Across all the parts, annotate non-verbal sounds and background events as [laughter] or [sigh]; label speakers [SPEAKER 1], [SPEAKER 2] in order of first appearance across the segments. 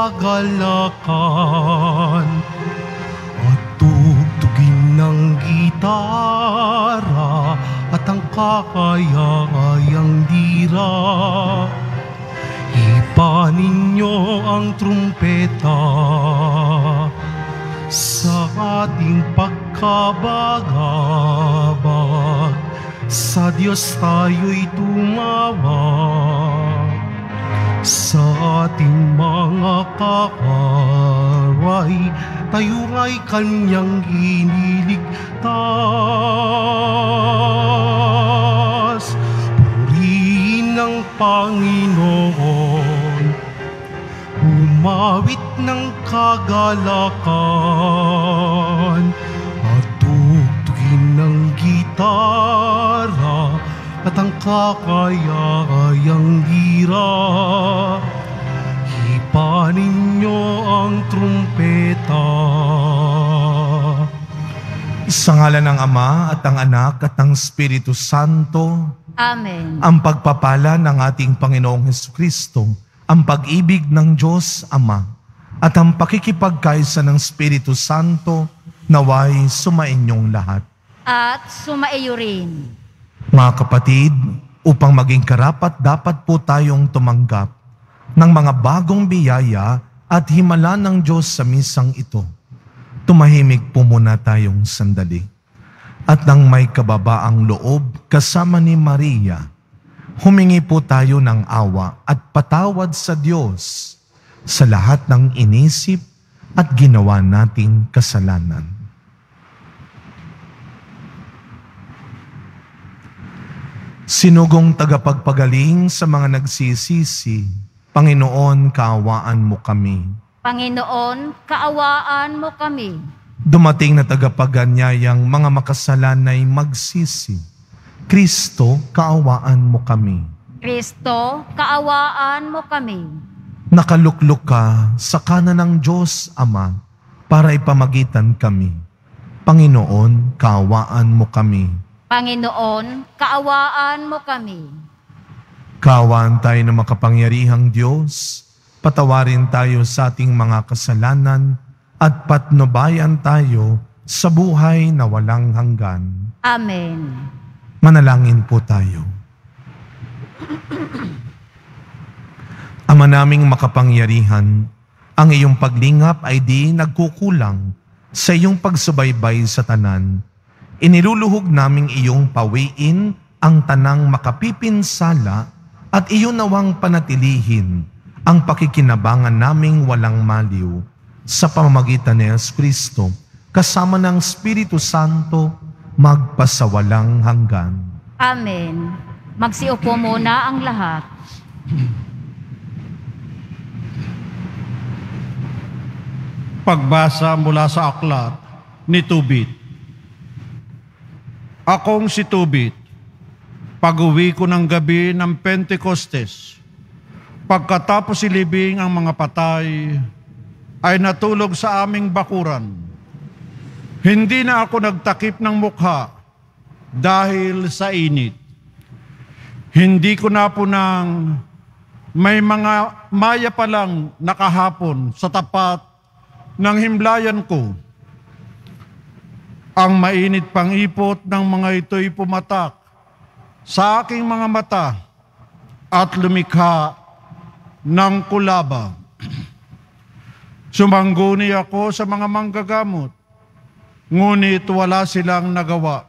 [SPEAKER 1] kagalakan At tugtugin ng gitara At ang kakayang dira. Ipa ninyo ang trumpeta Sa ating pagkabagabag. Sa Diyos tayo'y tumawag Sa ating mga kakaway Tayo ay kanyang iniligtas. Purihin ang Panginoon. Umawit ng kagalakan. At tugtugin ng gitara At ang kakayayang gira Hipa ninyo ang trumpeta
[SPEAKER 2] Sa ngalan ng Ama at ng Anak at ng Espiritu Santo,
[SPEAKER 3] Amen.
[SPEAKER 2] ang pagpapala ng ating Panginoong Heso Kristo, ang pag-ibig ng Diyos Ama, at ang pakikipagkaisa ng Espiritu Santo naway sumainyong lahat.
[SPEAKER 3] At sumaiyo rin.
[SPEAKER 2] Mga kapatid, upang maging karapat dapat po tayong tumanggap ng mga bagong biyaya at himala ng Diyos sa misang ito. Tumahimik po muna tayong sandali. At nang may kababaang loob kasama ni Maria, humingi po tayo ng awa at patawad sa Diyos sa lahat ng inisip at ginawa nating kasalanan. Sinugong tagapagpagaling sa mga nagsisisi, Panginoon, kaawaan mo kami.
[SPEAKER 3] Panginoon, kaawaan mo kami.
[SPEAKER 2] Dumating na tagapaganyayang mga makasalanay magsisi. Kristo, kaawaan mo kami.
[SPEAKER 3] Kristo, kaawaan mo kami.
[SPEAKER 2] Nakaluklok ka sa kanan ng Diyos Ama para ipamagitan kami. Panginoon, kaawaan mo kami.
[SPEAKER 3] Panginoon, kaawaan mo kami.
[SPEAKER 2] Kaawaan tayo ng makapangyarihang Diyos, patawarin tayo sa ating mga kasalanan at patnubayan tayo sa buhay na walang hanggan.
[SPEAKER 3] Amen.
[SPEAKER 2] Manalangin po tayo. Ama naming makapangyarihan, ang iyong paglingap ay di nagkukulang sa iyong pagsubaybay sa tanan. Iniluluhog naming iyong pawiin ang tanang makapipinsala at iyon nawang panatilihin ang pakikinabangan naming walang maliw sa pamamagitan ni Yesu Kristo kasama ng Espiritu Santo magpasawalang hanggan.
[SPEAKER 3] Amen. Magsiupo muna ang lahat.
[SPEAKER 4] Pagbasa mula sa aklat ni Tubit. Akong si Tubit, pag-uwi ko ng gabi ng Pentecostes, pagkatapos silibing ang mga patay, ay natulog sa aming bakuran. Hindi na ako nagtakip ng mukha dahil sa init. Hindi ko na po nang may mga maya pa lang nakahapon sa tapat ng himlayan ko. Ang mainit pang ipot ng mga ito'y pumatak sa aking mga mata at lumikha ng kulaba. [clears throat] Sumangguni ako sa mga manggagamot, ngunit wala silang nagawa.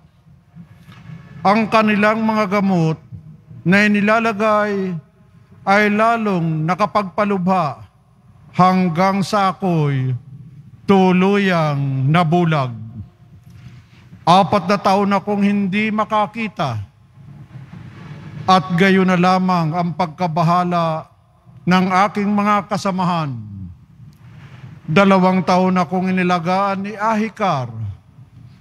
[SPEAKER 4] Ang kanilang mga gamot na inilalagay ay lalong nakapagpalubha hanggang sa ako'y tuluyang nabulag. Apat na taon akong hindi makakita at gayon na lamang ang pagkabahala ng aking mga kasamahan. Dalawang taon akong inilagaan ni Ahikar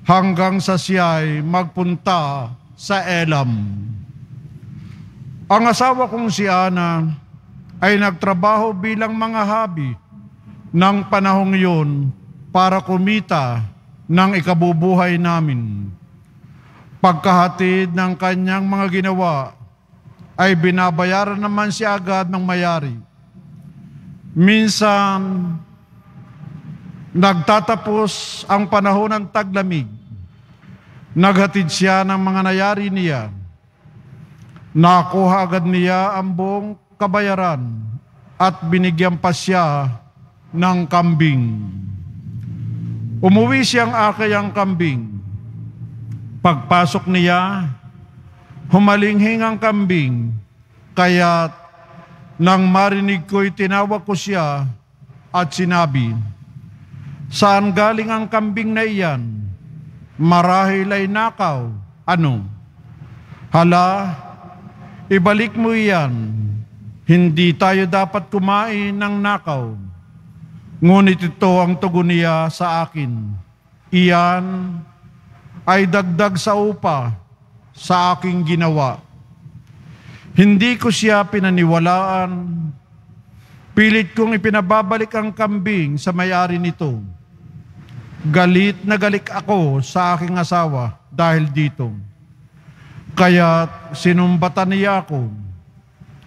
[SPEAKER 4] hanggang sa siya'y magpunta sa Elam. Ang asawa kong si Ana ay nagtrabaho bilang mga habi ng panahong yun para kumita ng ikabubuhay namin. Pagkahatid ng kanyang mga ginawa, ay binabayaran naman siya agad ng mayari. Minsan, nagtatapos ang panahon ng taglamig. Naghatid siya ng mga nayari niya. Nakuha agad niya ang buong kabayaran at binigyan pa siya ng kambing. Umuwi siyang akay ang kambing. Pagpasok niya, humalinghing ang kambing, kaya nang marinig ko'y tinawag ko siya at sinabi, Saan galing ang kambing na iyan? Marahil ay nakaw. Ano? Hala, ibalik mo iyan. Hindi tayo dapat kumain ng nakaw. Ngunit ito ang tugon niya sa akin. Iyan ay dagdag sa upa sa aking ginawa. Hindi ko siya pinaniwalaan. Pilit kong ipinababalik ang kambing sa may-ari nito. Galit na galit ako sa aking asawa dahil dito. Kaya sinumbatan niya ako.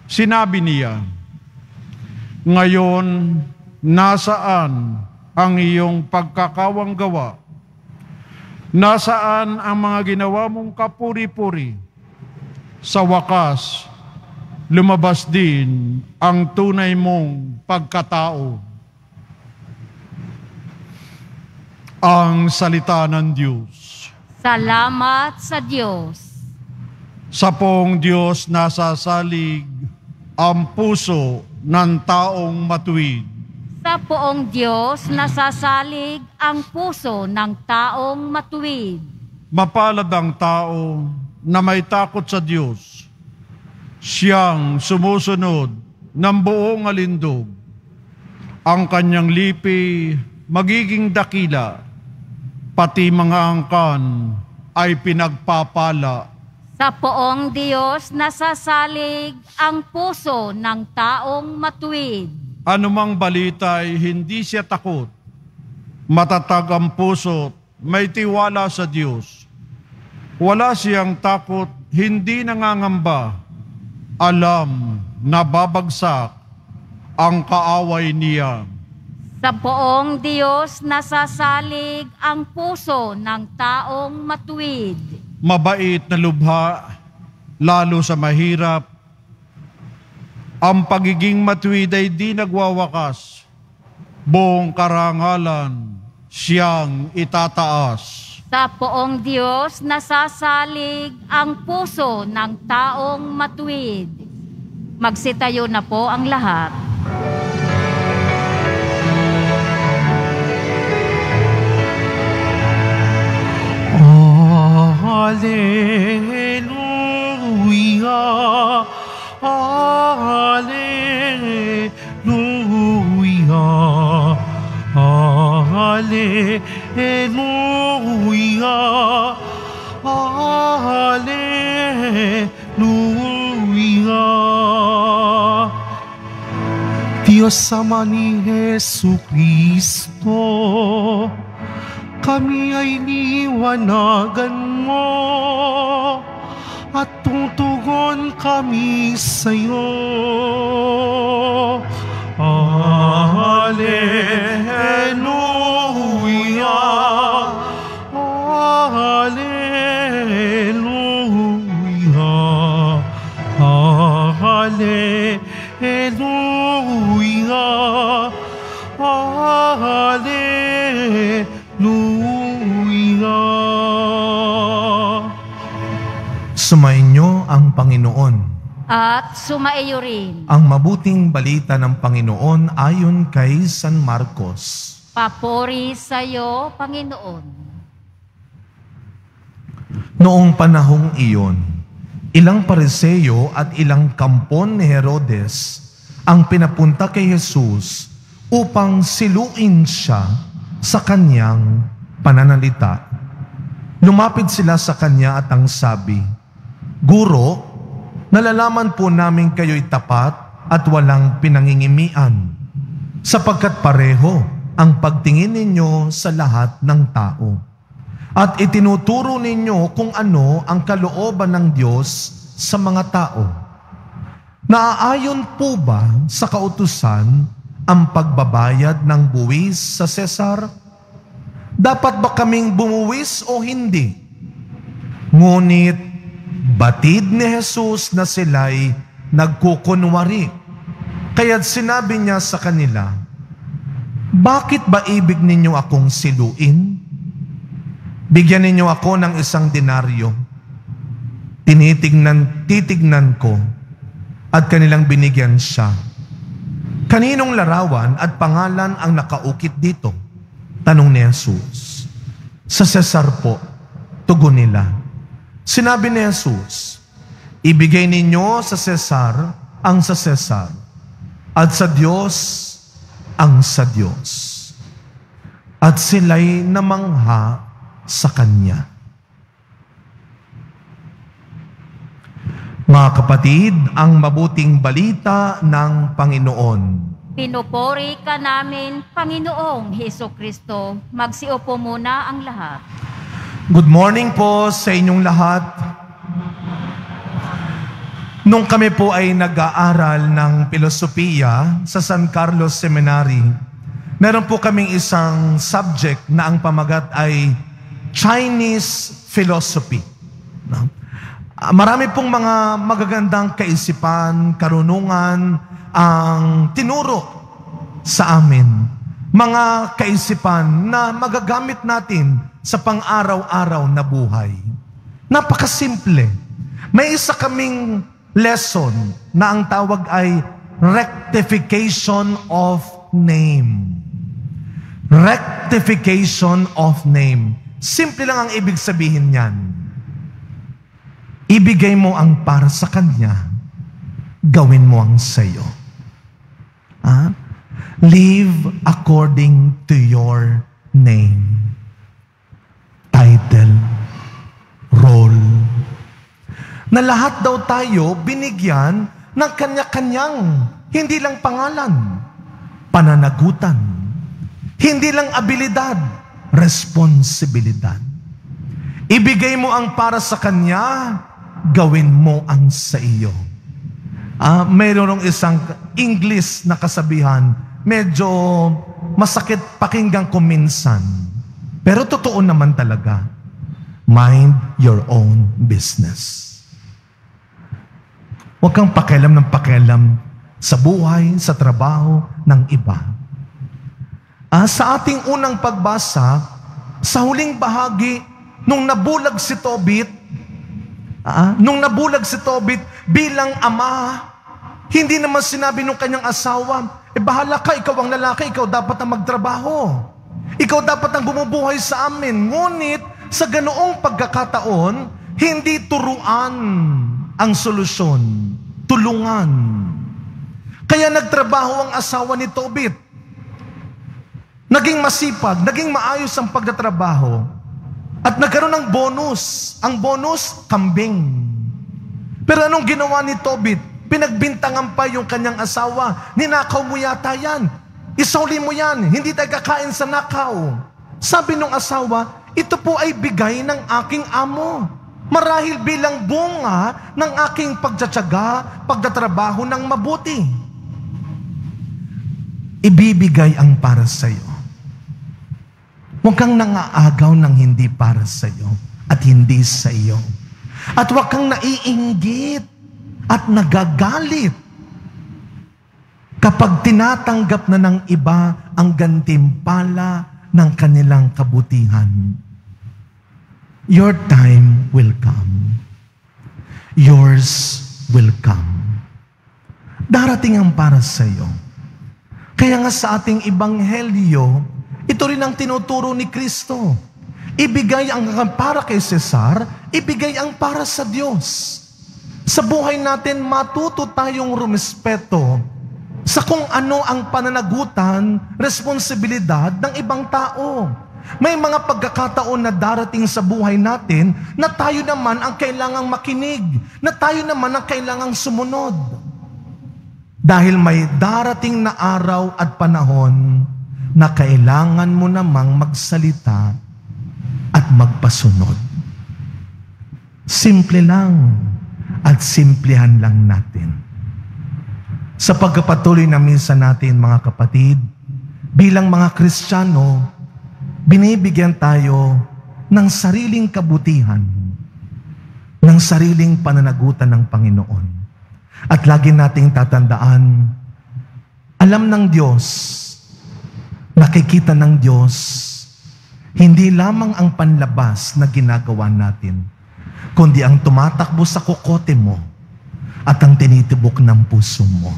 [SPEAKER 4] Sinabi niya, Ngayon, nasaan ang iyong pagkakawang gawa? Nasaan ang mga ginawa mong kapuri-puri? Sa wakas, lumabas din ang tunay mong pagkatao. Ang salita ng Diyos.
[SPEAKER 3] Salamat sa Diyos.
[SPEAKER 4] Sa pong Diyos nasasalig ang puso ng taong matuwid.
[SPEAKER 3] Sa poong Diyos nasasalig ang puso ng taong matuwid.
[SPEAKER 4] Mapalad ang tao na may takot sa Diyos. Siyang sumusunod ng buong alindog. Ang kanyang lipi magiging dakila, pati mga angkan ay pinagpapala.
[SPEAKER 3] Sa poong Diyos nasasalig ang puso ng taong matuwid.
[SPEAKER 4] Anumang balita ay hindi siya takot. Matatag ang puso, may tiwala sa Diyos. Wala siyang takot, hindi nangangamba. Alam na babagsak ang kaaway niya.
[SPEAKER 3] Sa poong Diyos nasasalig ang puso ng taong matuwid.
[SPEAKER 4] Mabait na lubha, lalo sa mahirap. Ang pagiging matuwid ay di nagwawakas. Buong karangalan, siyang itataas.
[SPEAKER 3] Sa poong Diyos nasasalig ang puso ng taong matuwid. Magsitayo na po ang lahat.
[SPEAKER 1] Alleluia, Alleluia, Alleluia, Alleluia. Diyos Ama ni Jesu Kristo, kami ay niwanagan mo at tutugon kami sa iyo. Alleluia,
[SPEAKER 2] Sumainyo ang Panginoon.
[SPEAKER 3] At sumaiyo rin.
[SPEAKER 2] Ang mabuting balita ng Panginoon ayon kay San Marcos.
[SPEAKER 3] Papuri sa iyo, Panginoon.
[SPEAKER 2] Noong panahong iyon, ilang pariseyo at ilang kampon ni Herodes ang pinapunta kay Jesus upang siluin siya sa kanyang pananalita. Lumapit sila sa kanya at ang sabi, Guro, nalalaman po namin kayo'y tapat at walang pinangingimian, sapagkat pareho ang pagtingin ninyo sa lahat ng tao. At itinuturo ninyo kung ano ang kalooban ng Diyos sa mga tao. Naaayon po ba sa kautusan ang pagbabayad ng buwis sa Cesar? Dapat ba kaming bumuwis o hindi? Ngunit batid ni Jesus na sila'y nagkukunwari. Kaya't sinabi niya sa kanila, Bakit ba ibig ninyo akong siluin? Bigyan ninyo ako ng isang denaryo. Tinitignan, titignan ko at kanilang binigyan siya. Kaninong larawan at pangalan ang nakaukit dito? Tanong ni Jesus. Sa Cesar po, tugon nila. Sinabi ni Jesus, ibigay ninyo sa Cesar ang sa Cesar at sa Diyos ang sa Diyos. At sila'y namangha sa Kanya. Mga kapatid, ang mabuting balita ng Panginoon.
[SPEAKER 3] Pinupuri ka namin, Panginoong Heso Kristo. Magsiupo muna ang lahat.
[SPEAKER 2] Good morning po sa inyong lahat. Nung kami po ay nag-aaral ng filosofiya sa San Carlos Seminary, meron po kaming isang subject na ang pamagat ay Chinese philosophy. Ah, Marami pong mga magagandang kaisipan, karunungan ang tinuro sa amin. Mga kaisipan na magagamit natin sa pang-araw-araw na buhay. Napakasimple. May isa kaming lesson na ang tawag ay rectification of name. Rectification of name. Simple lang ang ibig sabihin niyan. Ibigay mo ang para sa Kanya, gawin mo ang sayo. Ah? Live according to your name. Title, role. Na lahat daw tayo binigyan ng kanya-kanyang, hindi lang pangalan, pananagutan, hindi lang abilidad, responsibilidad. Ibigay mo ang para sa Kanya, gawin mo ang sa iyo. Ah, mayroong isang English na kasabihan, medyo masakit pakinggan ko minsan. Pero totoo naman talaga. Mind your own business. Huwag kang pakialam ng pakialam sa buhay, sa trabaho ng iba. Ah, sa ating unang pagbasa, sa huling bahagi, nung nabulag si Tobit, ah, nung nabulag si Tobit bilang ama, hindi naman sinabi nung kanyang asawa, eh bahala ka, ikaw ang lalaki, ikaw dapat ang magtrabaho. Ikaw dapat ang bumubuhay sa amin. Ngunit, sa ganoong pagkakataon, hindi turuan ang solusyon. Tulungan. Kaya nagtrabaho ang asawa ni Tobit. Naging masipag, naging maayos ang pagtatrabaho. At nagkaroon ng bonus. Ang bonus, kambing. Pero anong ginawa ni Tobit? Pinagbintangan pa yung kanyang asawa. Ninakaw mo yata yan. Isauli mo yan. Hindi tayo kakain sa nakaw. Sabi ng asawa, ito po ay bigay ng aking amo. Marahil bilang bunga ng aking pagtsatsaga, pagtatrabaho ng mabuti. Ibibigay ang para sa iyo. Huwag kang nangaagaw ng hindi para sa iyo at hindi sa iyo. At huwag kang naiinggit at nagagalit kapag tinatanggap na ng iba ang gantimpala ng kanilang kabutihan. Your time will come. Yours will come. Darating ang para sa iyo. Kaya nga sa ating ibanghelyo, ito rin ang tinuturo ni Kristo. Ibigay ang para kay Cesar, ibigay ang para sa Diyos. Sa buhay natin, matuto tayong rumispeto sa kung ano ang pananagutan, responsibilidad ng ibang tao. May mga pagkakataon na darating sa buhay natin na tayo naman ang kailangang makinig, na tayo naman ang kailangang sumunod. Dahil may darating na araw at panahon na kailangan mo namang magsalita at magpasunod. Simple lang at simplihan lang natin. sa pagkapatuloy na minsan natin mga kapatid, bilang mga Kristiyano, binibigyan tayo ng sariling kabutihan, ng sariling pananagutan ng Panginoon. At lagi nating tatandaan, alam ng Diyos, nakikita ng Diyos, hindi lamang ang panlabas na ginagawa natin, kundi ang tumatakbo sa kokote mo at ang tinitibok ng puso mo.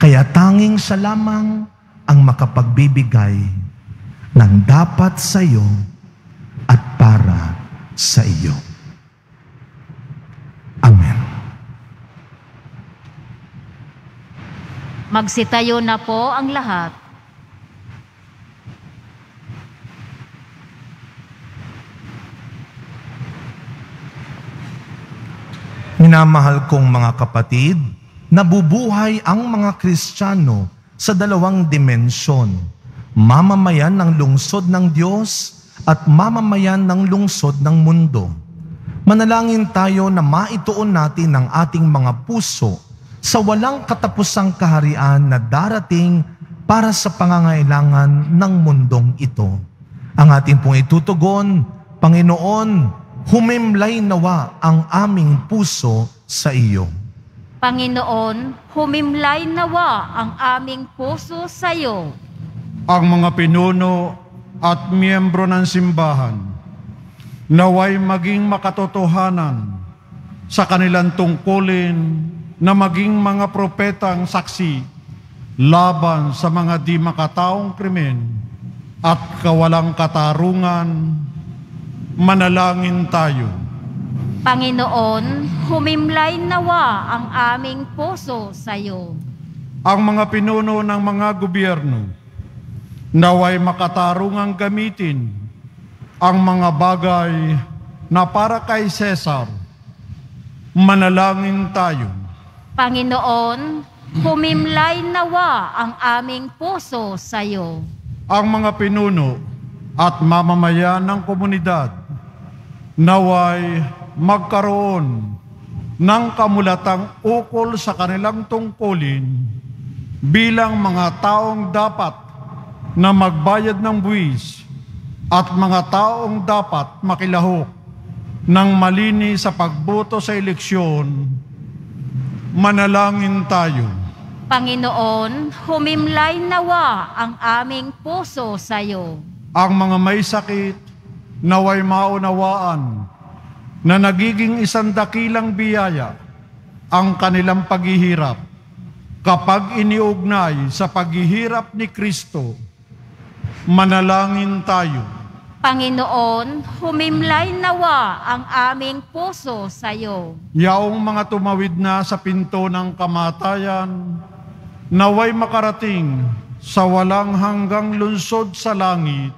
[SPEAKER 2] Kaya tanging siya lamang ang makapagbibigay ng dapat sa iyo at para sa iyo. Amen.
[SPEAKER 3] Magsitayo na po ang lahat.
[SPEAKER 2] Minamahal kong mga kapatid, nabubuhay ang mga Kristiyano sa dalawang dimensyon. Mamamayan ng lungsod ng Diyos at mamamayan ng lungsod ng mundo. Manalangin tayo na maituon natin ang ating mga puso sa walang katapusang kaharian na darating para sa pangangailangan ng mundong ito. Ang ating pong itutugon, Panginoon, humimlay nawa ang aming puso sa iyo.
[SPEAKER 3] Panginoon, humimlay nawa ang aming puso sa iyo.
[SPEAKER 4] Ang mga pinuno at miyembro ng simbahan naway maging makatotohanan sa kanilang tungkulin na maging mga propetang saksi laban sa mga di makataong krimen at kawalang katarungan, manalangin tayo.
[SPEAKER 3] Panginoon, humimlay nawa ang aming puso sa iyo.
[SPEAKER 4] Ang mga pinuno ng mga gobyerno naway makatarungang gamitin ang mga bagay na para kay Cesar. Manalangin tayo.
[SPEAKER 3] Panginoon, humimlay nawa ang aming puso sa iyo.
[SPEAKER 4] ang mga pinuno at mamamayan ng komunidad naway magkaroon ng kamulatang ukol sa kanilang tungkulin bilang mga taong dapat na magbayad ng buwis at mga taong dapat makilahok ng malini sa pagboto sa eleksyon, manalangin tayo.
[SPEAKER 3] Panginoon, humimlay nawa ang aming puso sa iyo.
[SPEAKER 4] ang mga may sakit naway maunawaan na nagiging isang dakilang biyaya ang kanilang paghihirap kapag iniugnay sa paghihirap ni Kristo. Manalangin tayo.
[SPEAKER 3] Panginoon, humimlay nawa ang aming puso sa iyo.
[SPEAKER 4] Yaong mga tumawid na sa pinto ng kamatayan, naway makarating sa walang hanggang lunsod sa langit,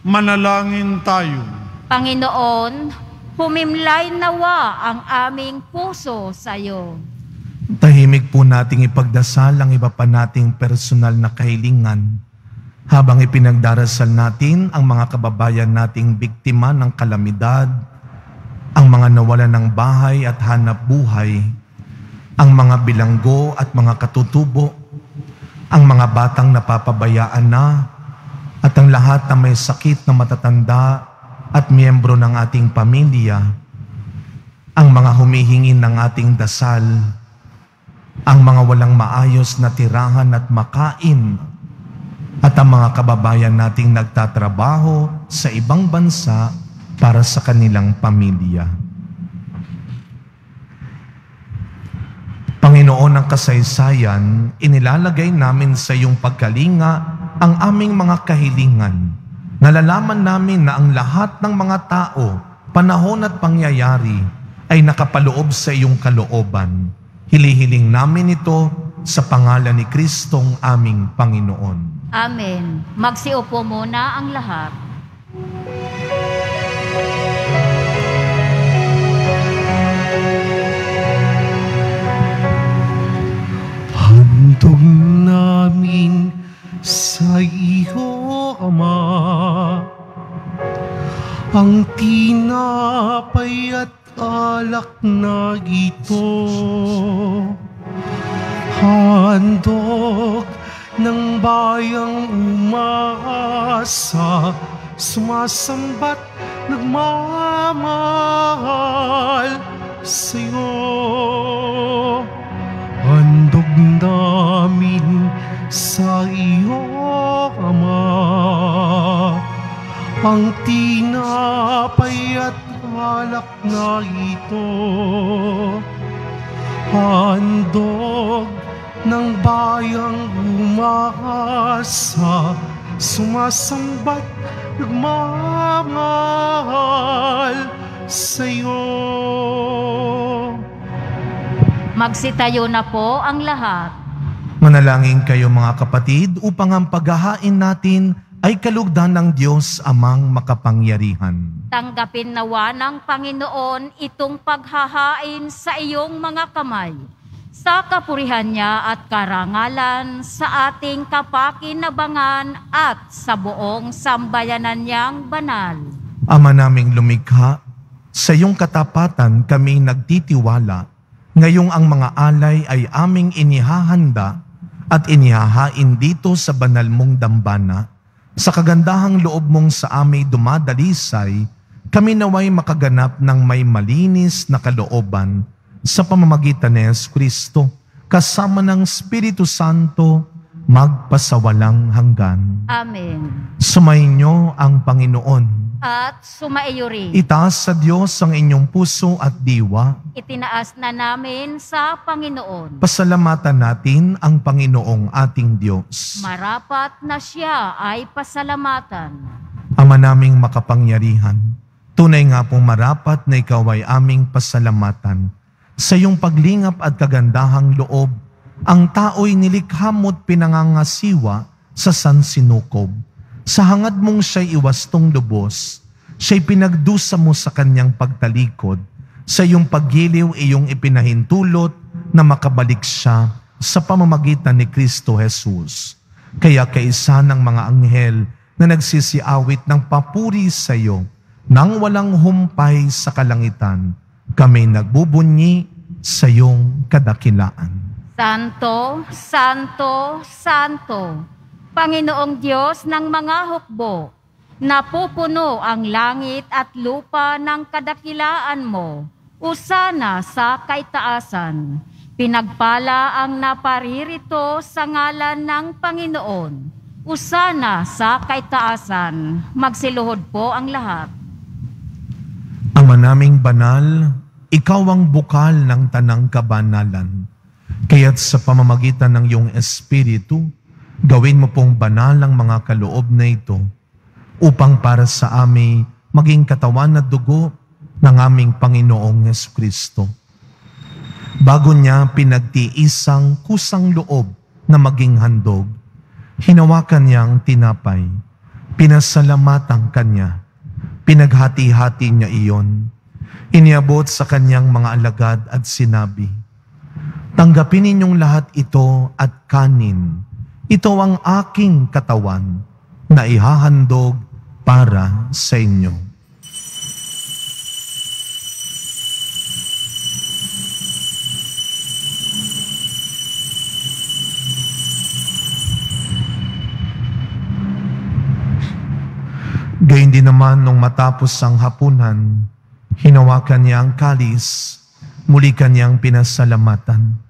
[SPEAKER 4] manalangin tayo.
[SPEAKER 3] Panginoon, humimlay nawa ang aming puso sa iyo.
[SPEAKER 2] Tahimik po nating ipagdasal ang iba pa nating personal na kahilingan habang ipinagdarasal natin ang mga kababayan nating biktima ng kalamidad, ang mga nawalan ng bahay at hanap buhay, ang mga bilanggo at mga katutubo, ang mga batang napapabayaan na, at ang lahat na may sakit na matatanda at miyembro ng ating pamilya, ang mga humihingi ng ating dasal, ang mga walang maayos na tirahan at makain, at ang mga kababayan nating nagtatrabaho sa ibang bansa para sa kanilang pamilya. Panginoon ng kasaysayan, inilalagay namin sa iyong pagkalinga ang aming mga kahilingan. Nalalaman namin na ang lahat ng mga tao, panahon at pangyayari ay nakapaloob sa iyong kalooban. Hilihiling namin ito sa pangalan ni Kristong aming Panginoon.
[SPEAKER 3] Amen. Magsiupo muna ang lahat.
[SPEAKER 1] Handog namin sa iyo, Ama, ang tinapay at alak na ito. Handog ng bayang umasa, sumasambat, nagmamahal sa'yo. Handog namin sa iyo, Ama, ang tinapay at alak na ito. Handog ng bayang umasa, sumasambat, nagmamahal sa'yo.
[SPEAKER 3] Magsitayo na po ang lahat.
[SPEAKER 2] Manalangin kayo mga kapatid upang ang paghahain natin ay kalugdan ng Diyos amang makapangyarihan.
[SPEAKER 3] Tanggapin nawa ng Panginoon itong paghahain sa iyong mga kamay sa kapurihan niya at karangalan sa ating kapakinabangan at sa buong sambayanan niyang banal.
[SPEAKER 2] Ama naming lumikha, sa iyong katapatan kami nagtitiwala. Ngayong ang mga alay ay aming inihahanda at inihahain dito sa banal mong dambana. Sa kagandahang loob mong sa aming dumadalisay, kami naway makaganap ng may malinis na kalooban sa pamamagitan ni Yesu Kristo, kasama ng Espiritu Santo, magpasawalang hanggan.
[SPEAKER 3] Amen.
[SPEAKER 2] Sumainyo ang Panginoon.
[SPEAKER 3] At sumaiyo rin.
[SPEAKER 2] Itaas sa Diyos ang inyong puso at diwa.
[SPEAKER 3] Itinaas na namin sa Panginoon.
[SPEAKER 2] Pasalamatan natin ang Panginoong ating Diyos.
[SPEAKER 3] Marapat na siya ay pasalamatan.
[SPEAKER 2] Ama naming makapangyarihan, tunay nga pong marapat na ikaw ay aming pasalamatan. Sa iyong paglingap at kagandahang loob, ang tao'y nilikha mo't pinangangasiwa sa sansinukob. Sa hangad mong siya'y iwastong lubos, siya'y pinagdusa mo sa kanyang pagtalikod. Sa iyong paggiliw, iyong ipinahintulot na makabalik siya sa pamamagitan ni Kristo Jesus. Kaya kaisa ng mga anghel na nagsisiawit ng papuri sa iyo nang walang humpay sa kalangitan, kami nagbubunyi sa iyong kadakilaan.
[SPEAKER 3] Santo, Santo, Santo, Panginoong Diyos ng mga hukbo, napupuno ang langit at lupa ng kadakilaan mo, usana sa kaitaasan. Pinagpala ang naparirito sa ngalan ng Panginoon, usana sa kaitaasan. Magsiluhod po ang lahat.
[SPEAKER 2] Ama naming banal, ikaw ang bukal ng tanang kabanalan. Kaya't sa pamamagitan ng iyong Espiritu, gawin mo pong banal ang mga kaloob na ito upang para sa amin maging katawan at dugo ng aming Panginoong Yesu Kristo. Bago niya pinagtiisang kusang loob na maging handog, hinawakan niyang tinapay, pinasalamatan kanya, pinaghati-hati niya iyon, iniabot sa kanyang mga alagad at sinabi, Tanggapin ninyong lahat ito at kanin. Ito ang aking katawan na ihahandog para sa inyo. Gayun din naman nung matapos ang hapunan, hinawakan niya ang kalis, muli kanyang pinasalamatan.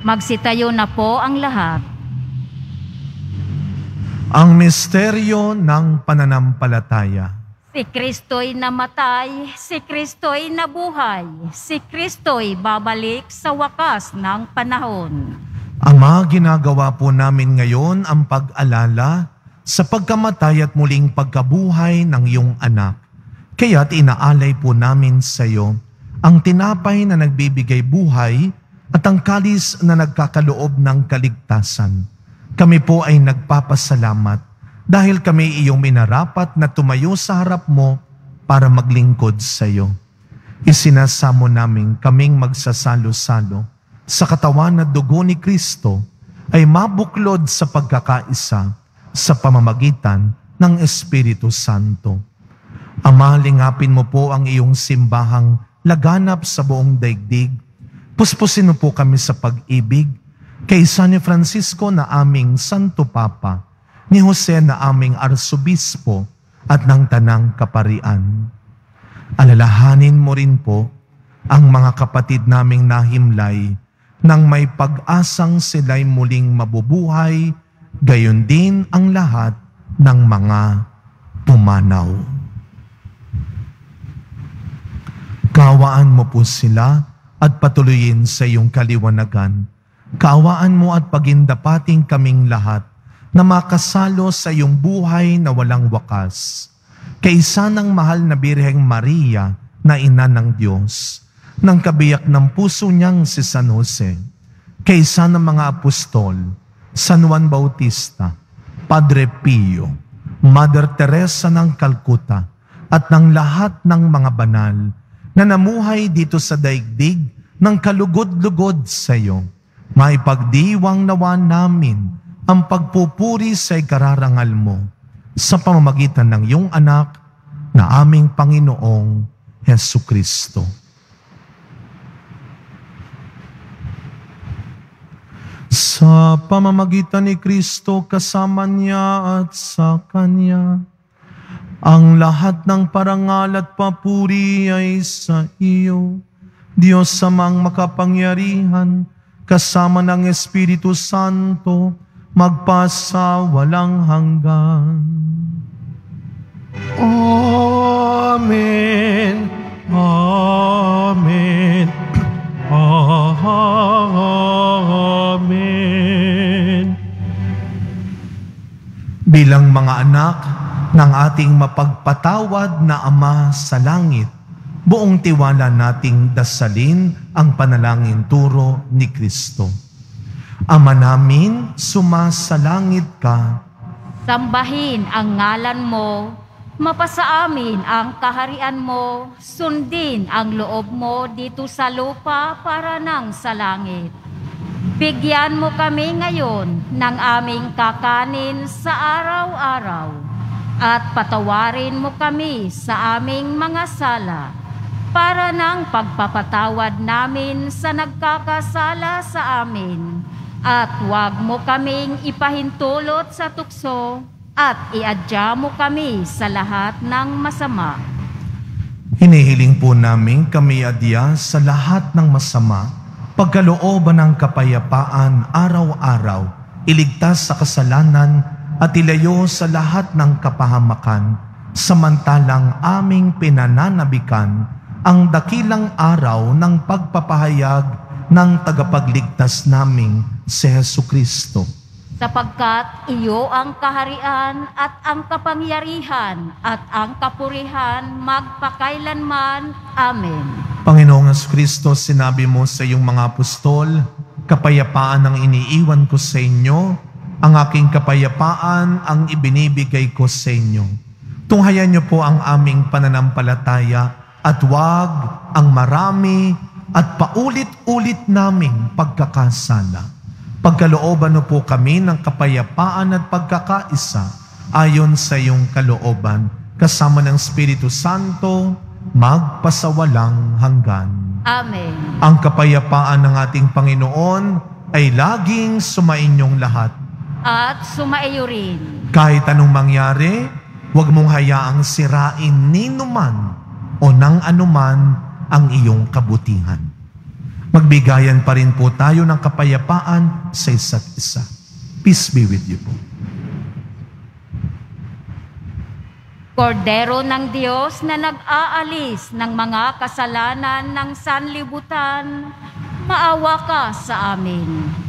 [SPEAKER 3] Magsitayo na po ang lahat.
[SPEAKER 2] Ang misteryo ng pananampalataya.
[SPEAKER 3] Si Kristo'y namatay, si Kristo'y nabuhay, si Kristo'y babalik sa wakas ng panahon.
[SPEAKER 2] Ama, ginagawa po namin ngayon ang pag-alala sa pagkamatay at muling pagkabuhay ng iyong anak. Kaya't inaalay po namin sa iyo ang tinapay na nagbibigay buhay at ang kalis na nagkakaloob ng kaligtasan. Kami po ay nagpapasalamat dahil kami iyong minarapat na tumayo sa harap mo para maglingkod sa iyo. Isinasamo namin kaming magsasalo-salo sa katawan at dugo ni Kristo ay mabuklod sa pagkakaisa sa pamamagitan ng Espiritu Santo. Ama, lingapin mo po ang iyong simbahang laganap sa buong daigdig. Puspusin po kami sa pag-ibig kay San Francisco na aming Santo Papa, ni Jose na aming Arsobispo at ng Tanang Kaparian. Alalahanin mo rin po ang mga kapatid naming nahimlay nang may pag-asang sila'y muling mabubuhay, gayon din ang lahat ng mga pumanaw. Kaawaan mo po sila at patuloyin sa iyong kaliwanagan. Kaawaan mo at pagindapating kaming lahat na makasalo sa iyong buhay na walang wakas. Kaisa ng mahal na Birheng Maria na ina ng Diyos, ng kabiyak ng puso niyang si San Jose, kaysa ng mga apostol, San Juan Bautista, Padre Pio, Mother Teresa ng Calcutta, at ng lahat ng mga banal na namuhay dito sa daigdig ng kalugod-lugod sa iyo. Maipagdiwang nawa namin ang pagpupuri sa ikararangal mo sa pamamagitan ng iyong anak na aming Panginoong Heso Kristo. Sa pamamagitan ni Kristo kasama niya at sa Kanya, ang lahat ng parangal at papuri ay sa iyo, Diyos samang makapangyarihan, kasama ng Espiritu Santo, magpasa walang hanggan.
[SPEAKER 1] Amen. Amen. [clears throat] Amen.
[SPEAKER 2] Bilang mga anak ng ating mapagpatawad na Ama sa langit, buong tiwala nating dasalin ang panalangin turo ni Kristo. Ama namin, sumasalangit ka,
[SPEAKER 3] Sambahin ang ngalan mo, mapasa amin ang kaharian mo, sundin ang loob mo dito sa lupa para nang sa langit. Bigyan mo kami ngayon ng aming kakanin sa araw-araw at patawarin mo kami sa aming mga sala para ng pagpapatawad namin sa nagkakasala sa amin at huwag mo kaming ipahintulot sa tukso at iadya mo kami sa lahat ng masama.
[SPEAKER 2] Hinihiling po namin kami adya sa lahat ng masama, pagkalooban ng kapayapaan araw-araw, iligtas sa kasalanan at ilayo sa lahat ng kapahamakan, samantalang aming pinananabikan ang dakilang araw ng pagpapahayag ng tagapagligtas naming si Heso Kristo.
[SPEAKER 3] Sapagkat iyo ang kaharian at ang kapangyarihan at ang kapurihan magpakailanman. Amen.
[SPEAKER 2] Panginoong Kristo, sinabi mo sa iyong mga apostol, kapayapaan ang iniiwan ko sa inyo, ang aking kapayapaan ang ibinibigay ko sa inyo. Tunghayan niyo po ang aming pananampalataya at wag ang marami at paulit-ulit naming pagkakasala. Pagkalooban mo po kami ng kapayapaan at pagkakaisa ayon sa iyong kalooban, kasama ng Espiritu Santo, magpasawalang hanggan.
[SPEAKER 3] Amen.
[SPEAKER 2] Ang kapayapaan ng ating Panginoon ay laging sumainyong lahat.
[SPEAKER 3] At sumaiyo rin.
[SPEAKER 2] Kahit anong mangyari, huwag mong hayaang sirain ni numan o ng anuman ang iyong kabutihan. Magbigayan pa rin po tayo ng kapayapaan sa isa't isa. Peace be with you po.
[SPEAKER 3] Kordero ng Diyos na nag-aalis ng mga kasalanan ng sanlibutan, maawa ka sa amin.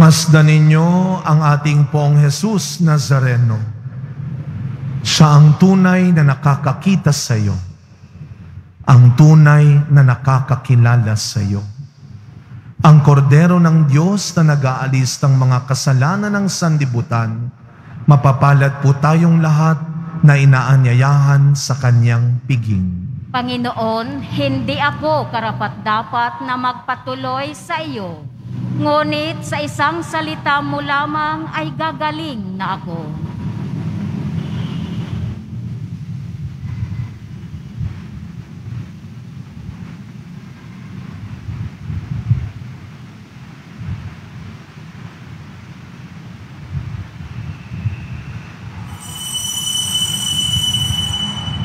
[SPEAKER 2] Masdan ninyo ang ating pong Jesus Nazareno. Siya ang tunay na nakakakita sa iyo. Ang tunay na nakakakilala sa iyo. Ang kordero ng Diyos na nag-aalis ng mga kasalanan ng sandibutan, mapapalad po tayong lahat na inaanyayahan sa kanyang piging.
[SPEAKER 3] Panginoon, hindi ako karapat-dapat na magpatuloy sa iyo. Ngunit sa isang salita mo lamang ay gagaling na ako.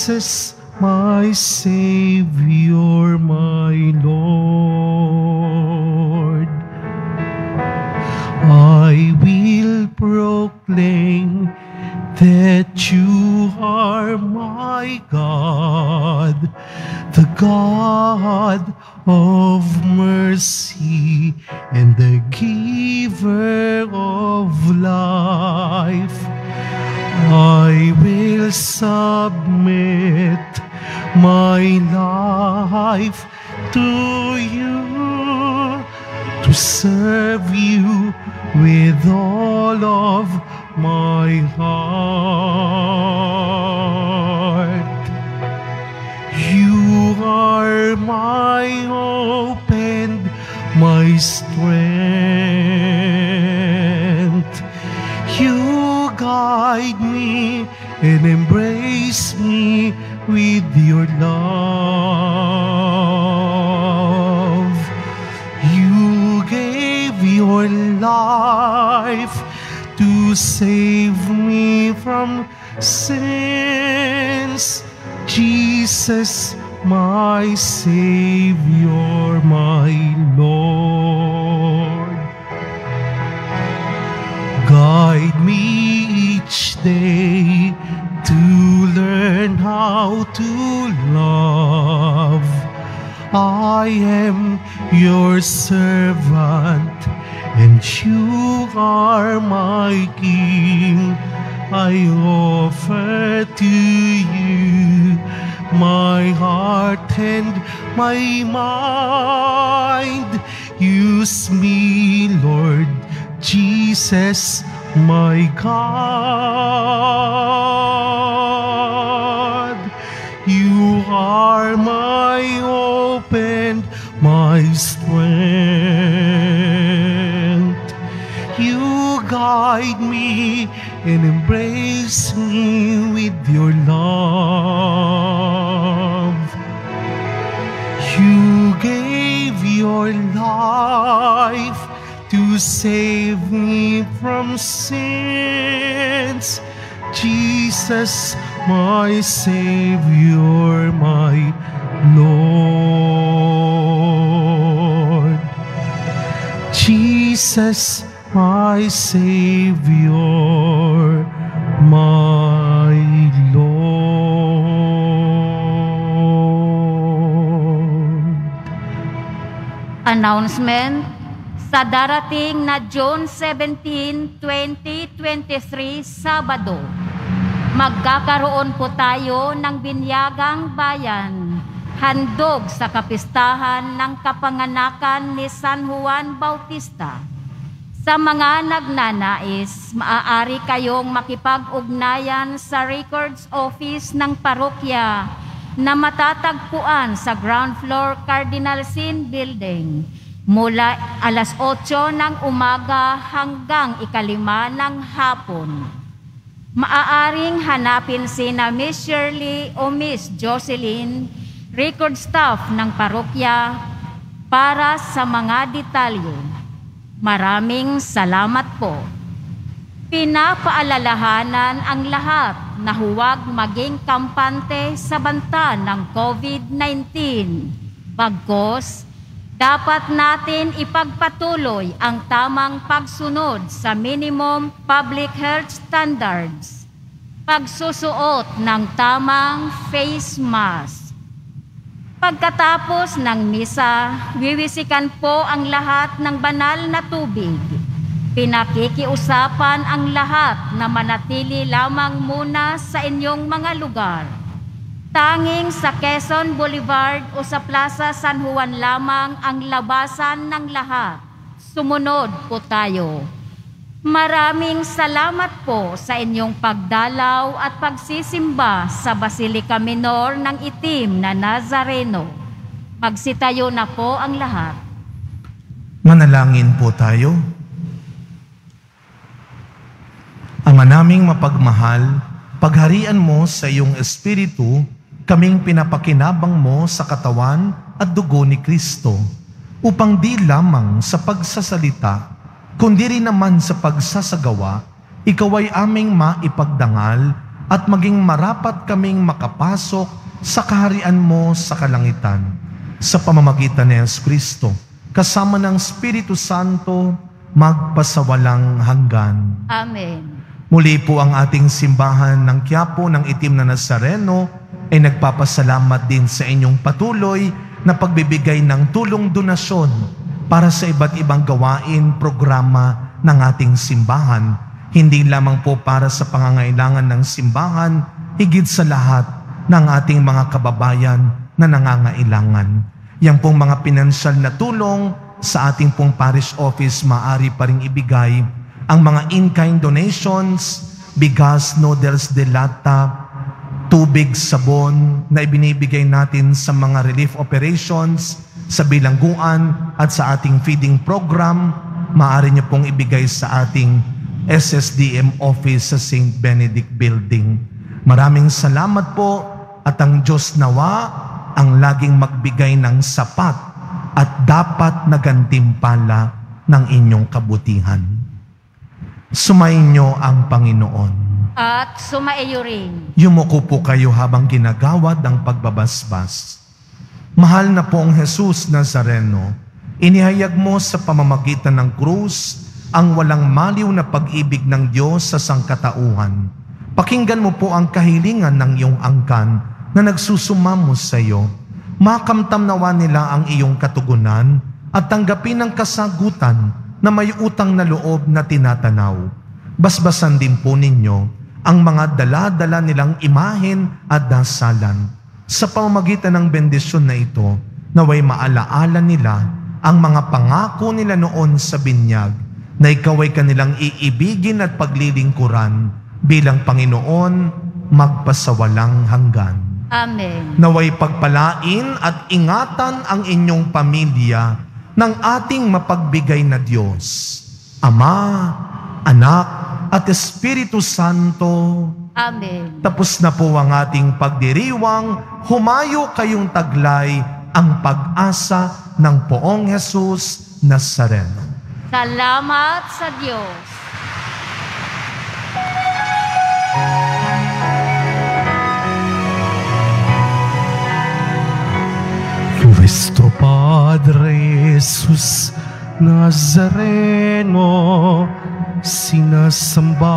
[SPEAKER 1] Jesus, my Savior, my Lord. I will proclaim that you are my God, the God of mercy and the giver of life. Will submit my life to you to serve you with all of my heart. You are my hope and my strength. You guide me and embrace save me from sins. Jesus, my Savior, my Lord. Guide me each day to learn how to love. I am your servant, and you are my King. I offer to you my heart and my mind. Use me, Lord Jesus, my God. You are my hope and my strength. Guide me and embrace me with your love. You gave your life to save me from sins. Jesus, my Savior, my Lord. Jesus, my Savior, my Lord.
[SPEAKER 3] Announcement sa darating na June 17, 2023, Sabado. Magkakaroon po tayo ng binyagang bayan, handog sa kapistahan ng kapanganakan ni San Juan Bautista. Sa mga nagnanais, maaari kayong makipag-ugnayan sa Records Office ng parokya na matatagpuan sa ground floor Cardinal Sin Building mula alas 8 ng umaga hanggang ikalima ng hapon. Maaaring hanapin si na Miss Shirley o Miss Jocelyn, record staff ng parokya, para sa mga detalye. Maraming salamat po. Pinapaalalahanan ang lahat na huwag maging kampante sa banta ng COVID-19. Bagkos, dapat natin ipagpatuloy ang tamang pagsunod sa minimum public health standards. Pagsusuot ng tamang face mask. Pagkatapos ng misa, wiwisikan po ang lahat ng banal na tubig. Pinakikiusapan ang lahat na manatili lamang muna sa inyong mga lugar. Tanging sa Quezon Boulevard o sa Plaza San Juan lamang ang labasan ng lahat. Sumunod po tayo. Maraming salamat po sa inyong pagdalaw at pagsisimba sa Basilica Minor ng Itim na Nazareno. Magsitayo na po ang lahat.
[SPEAKER 2] Manalangin po tayo. Ama naming mapagmahal, pagharian mo sa iyong Espiritu, kaming pinapakinabang mo sa katawan at dugo ni Kristo, upang di lamang sa pagsasalita, kundi rin naman sa pagsasagawa, ikaw ay aming maipagdangal at maging marapat kaming makapasok sa kaharian mo sa kalangitan, sa pamamagitan ni Yesu Kristo, kasama ng Espiritu Santo, magpasawalang hanggan.
[SPEAKER 3] Amen.
[SPEAKER 2] Muli po ang ating simbahan ng Quiapo ng Itim na Nazareno ay nagpapasalamat din sa inyong patuloy na pagbibigay ng tulong donasyon para sa iba't ibang gawain, programa ng ating simbahan. Hindi lamang po para sa pangangailangan ng simbahan, higit sa lahat ng ating mga kababayan na nangangailangan. Yang pong mga pinansyal na tulong sa ating pong parish office maaari pa rin ibigay ang mga in-kind donations, bigas, noodles de lata, tubig, sabon na ibinibigay natin sa mga relief operations, sa bilangguan at sa ating feeding program, maaari niyo pong ibigay sa ating SSDM office sa St. Benedict Building. Maraming salamat po at ang Diyos nawa ang laging magbigay ng sapat at dapat na gantimpala ng inyong kabutihan. Sumainyo ang Panginoon.
[SPEAKER 3] At sumaiyo rin.
[SPEAKER 2] Yumuko po kayo habang ginagawad ang pagbabasbas. Mahal na po ang Jesus Nazareno, inihayag mo sa pamamagitan ng krus ang walang maliw na pag-ibig ng Diyos sa sangkatauhan. Pakinggan mo po ang kahilingan ng iyong angkan na nagsusumamo sa iyo. Makamtam nawa nila ang iyong katugunan at tanggapin ang kasagutan na may utang na loob na tinatanaw. Basbasan din po ninyo ang mga dala-dala nilang imahen at dasalan. Sa pamamagitan ng bendisyon na ito, naway maalaala nila ang mga pangako nila noon sa binyag na ikaw ay kanilang iibigin at paglilingkuran bilang Panginoon magpasawalang hanggan.
[SPEAKER 3] Amen.
[SPEAKER 2] Naway pagpalain at ingatan ang inyong pamilya ng ating mapagbigay na Diyos. Ama, Anak, at Espiritu Santo.
[SPEAKER 3] Amen.
[SPEAKER 2] Tapos na po ang ating pagdiriwang, humayo kayong taglay ang pag-asa ng poong Jesus Nazareno.
[SPEAKER 3] Salamat sa Diyos.
[SPEAKER 1] Nuestro Padre Jesus Nazareno, sinasamba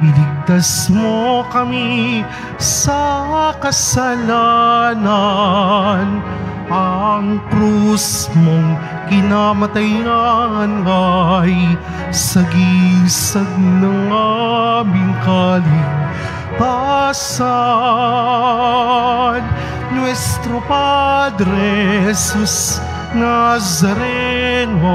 [SPEAKER 1] iligtas mo kami sa kasalanan. Ang krus mong kinamatayan ay sagisag ng aming kaligtasan. Nuestro Padre Jesus Nazareno,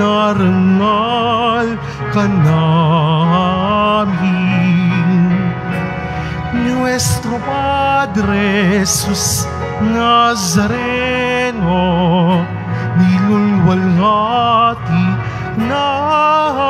[SPEAKER 1] dinarangal ka namin. Nuestro Padre Jesus Nazareno, nilulwalhati namin.